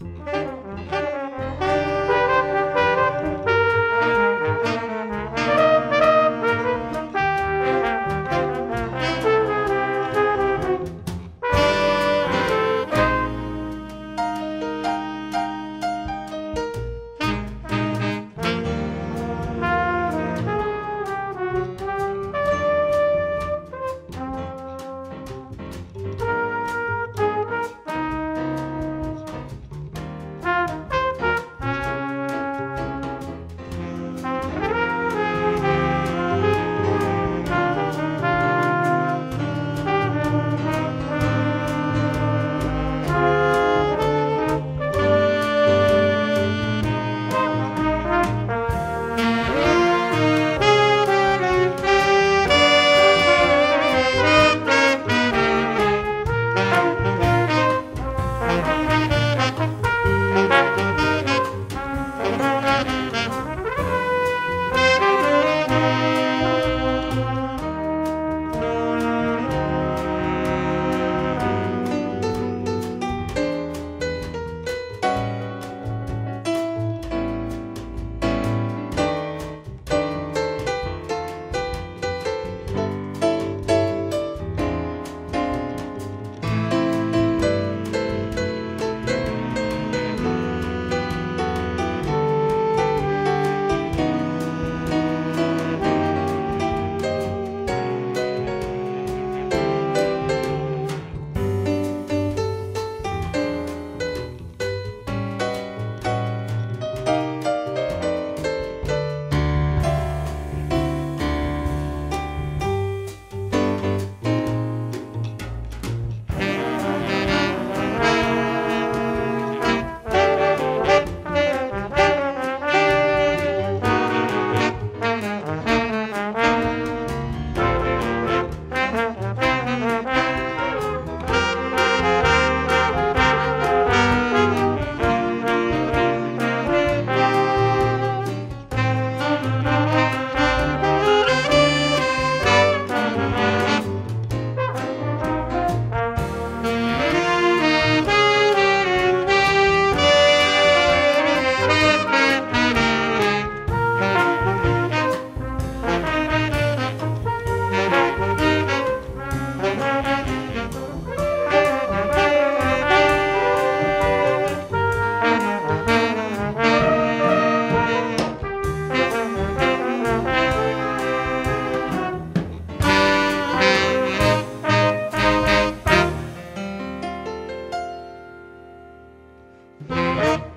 Mm-hmm. Música